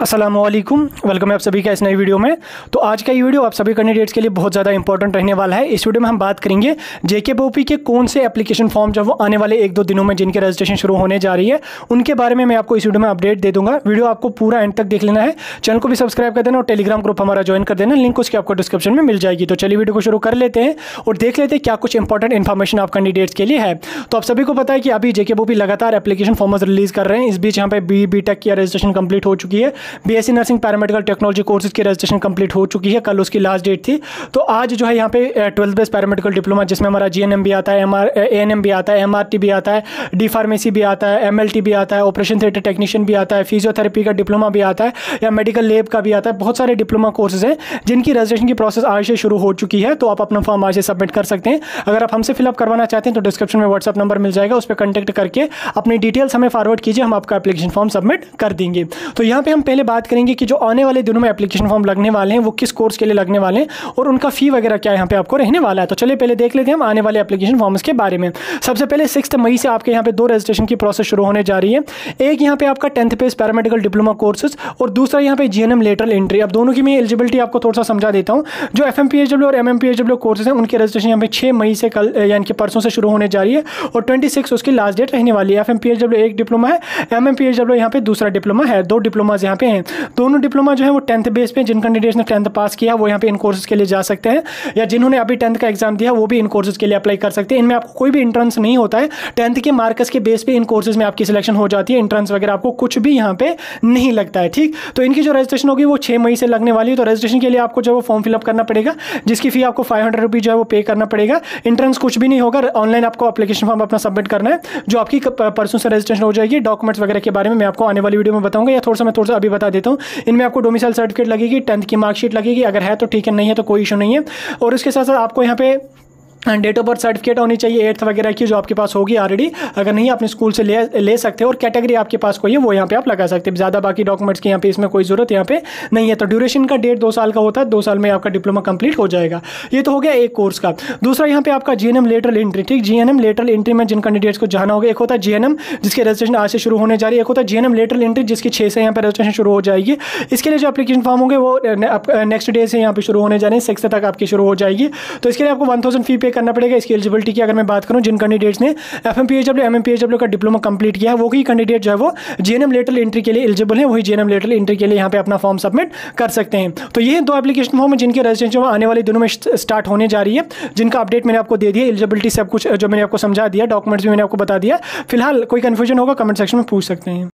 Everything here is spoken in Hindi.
असलम वेलकम है आप सभी का इस नई वीडियो में। तो आज का ये वीडियो आप सभी कैंडिडेट्स के लिए बहुत ज़्यादा इंपॉर्टेंट रहने वाला है। इस वीडियो में हम बात करेंगे जेके बोपी के कौन से एप्लीकेशन फॉर्म जब वो आने वाले एक दो दिनों में जिनके रजिस्ट्रेशन शुरू होने जा रही है, उनके बारे में मैं आपको इस वीडियो में अपडेट दे दूँगा। वीडियो आपको पूरा एंड तक देख लेना है। चैनल को भी सब्सक्राइब कर देना और टेलीग्राम ग्रुप हमारा ज्वाइन कर देना। लिंक उसकी आपको डिस्क्रिप्शन में मिल जाएगी। तो चलिए वीडियो को शुरू कर लेते हैं और देख लेते हैं क्या कुछ इंपॉर्टेंट इन्फॉर्मेशन आप कैंडिडेट्स के लिए है। तो आप सभी को पता है कि अभी जेके बोपी लगातार एप्लीकेशन फॉर्मस रिलीज़ कर रहे हैं। इस बीच यहाँ पर बी बी टेक की रजिस्ट्रेशन कंप्लीट हो चुकी है। B nursing paramedical technology courses की रजिस्ट्रेशन कंप्लीट हो चुकी है, कल उसकी लास्ट डेट थी। तो आज जो है यहाँ पे ट्वेल्थ बेस पैरामेडिकल डिप्लोमा जिसमें हमारा जीएनएम भी आता है एम आर भी आता है एमआरटी भी आता है डी फार्मेसी भी आता है एमएलटी भी आता है ऑपरेशन थिएटर टेक्नीशियन भी आता है फिजियोथेरेपी का डिप्लोमा भी आता है, या मेडिकल लेब का भी आता है। बहुत सारे डिप्लोमा कोर्सेज हैं, जिनकी रजिस्ट्रेशन की प्रोसेस आज से शुरू हो चुकी है तो आप अपना फॉर्म आज से सबमिट कर सकते हैं। अगर आप हमसे फिलअप करवाना चाहते हैं तो डिस्क्रिप्शन में व्हाट्सअप नंबर मिल जाएगा, उस पर कॉन्टैक्ट करके अपनी डिटेल्स हमें फॉरवर्ड कीजिए, हम आपका एप्लीकेशन फॉर्म सबमिट कर देंगे। तो यहाँ पर हम पहले बात करेंगे कि जो आने वाले दिनों में एप्लीकेशन फॉर्म लगने वाले हैं, वो किस कोर्स के लिए लगने वाले हैं और उनका फ़ी वगैरह क्या यहाँ पे आपको रहने वाला है। तो चलिए पहले देख लेते हैं हम आने वाले एप्लीकेशन फॉर्म्स के बारे में। सबसे पहले सिक्स मई से आपके यहाँ पे दो रजिस्ट्रेशन की प्रोसेस शुरू होने जा रही है। एक यहाँ पे आपका tenth pass paramedical diploma courses और दूसरा यहाँ पे जी एन लेटरल एंट्री अब दोनों की मैं एलिजिबिलिटी आपको थोड़ा सा समझा देता हूँ। जो एफ़ और एम एम कोर्सेज हैं, उनके रजिस्ट्रेशन यहाँ पे छः मई से कल यानी कि परसों से शुरू होने जा रही है और ट्वेंटी उसकी लास्ट डेट रहने वाली है। एफ़ एक डिप्लोमा है एम एम यहाँ पे दूसरा डिप्लोमा है। दो डिप्लोमाज यहाँ पे हैं। दोनों डिप्लोमा जो है वो टेंथ बेस पे जिन कैंडिडेट्स ने टेंथ पास किया, वो यहाँ पे इन कोर्सेज के लिए जा सकते हैं। या जिन्होंने अभी टेंथ का एग्ज़ाम दिया, वो भी इन कोर्सेज के लिए अप्लाई कर सकते हैं। इनमें आपको कोई भी इंट्रेंस नहीं होता है। टेंथ के मार्क्स के बेस पे इन कोर्सेज में आपकी सिलेक्शन हो जाती है। इंट्रेंस वगैरह आपको कुछ भी यहाँ पे नहीं लगता है, ठीक? तो इनकी जो रजिस्ट्रेशन होगी वो छः मई से लगने वाली है। तो रजिस्ट्रेशन के लिए आपको जो वो फॉर्म फिलअप करना पड़ेगा, जिसकी फ़ी आपको फाइव हंड्रेड रुपीज़ जो है वो पे करना पड़ेगा। इंट्रेंस कुछ भी नहीं होगा। ऑनलाइन आपको अप्लीकेशन फॉर्म अपना सबमिट करना है, जो आपकी परसों से रजिस्ट्रेशन हो जाएगी। डॉक्यूमेंट्स वगैरह के बारे में मैं आपको आने वाली वीडियो में बताऊँगा, या थोड़ा सा मैं थोड़ा सा अभी बता देता हूँ। इनमें आपको डोमिसाइल सर्टिफिकेट लगेगी टेंथ की मार्कशीट लगेगी, अगर है तो ठीक है, नहीं है तो कोई इशू नहीं है। और उसके साथ साथ आपको यहाँ पे डेट ऑफ़ बर्थ सर्टिफिकेट होनी चाहिए एट्थ वगैरह की जो आपके पास होगी ऑलरेडी अगर नहीं अपने स्कूल से ले ले सकते हो और कैटेगरी आपके पास कोई है, वो यहाँ पे आप लगा सकते हैं। ज़्यादा बाकी डॉक्यूमेंट्स की यहाँ पे इसमें कोई ज़रूरत यहाँ पे नहीं है। तो ड्यूरेशन का डेट दो साल का होता है, दो साल में आपका डिप्लोमा कंप्लीट हो जाएगा। ये तो हो गया एक कोर्स का। दूसरा यहाँ पे आपका जी एन लेटरल एंट्री ठीक? जी एन लेटरल एंट्री में जिन कैंडिडेट्स को जाना होगा, एक होता है जी जिसके रजिस्ट्रेशन आज से शुरू होने जा रही है। एक होता है जी एन लेटरल एंट्री जिसकी छः से यहाँ पर रजिस्ट्रेशन शुरू हो जाएगी। इसके लिए जो अपलीकेशन फॉर्म होंगे, वो नेक्स्ट डे से यहाँ पर शुरू होने जा रहे हैं। सिक्स तक आपकी शुरू हो जाएगी। तो इसके लिए आपको वन थाउज़ेंड फ़ी पे करना पड़ेगा इसकी एलिजिबिलिटी की। अगर मैं बात करूँ जिन कैंडिडेट्स ने F M P H W M M P H W का डिप्लोमा कंप्लीट किया है, वो ही कैंडिडेट जो है वो J N M lateral entry के लिए एलिजिबल है, वही जी एन एम एंट्री के लिए यहाँ पे अपना फॉर्म सबमिट कर सकते हैं। तो ये दो एप्लीकेशन फॉर्म जिनके रजिस्ट्रेशन आने वाले दिनों में स्टार्ट होने जा रही है, जिनका अपडेट मैंने आपको दे दिया एलिजिबिलिटी सब कुछ, जो मैंने आपको समझा दिया डॉक्यूमेंट्स भी मैंने आपको बता दिया। फ़िलहाल कोई कन्फ्यूज़न होगा कमेंट सेक्शन में पूछ सकते हैं।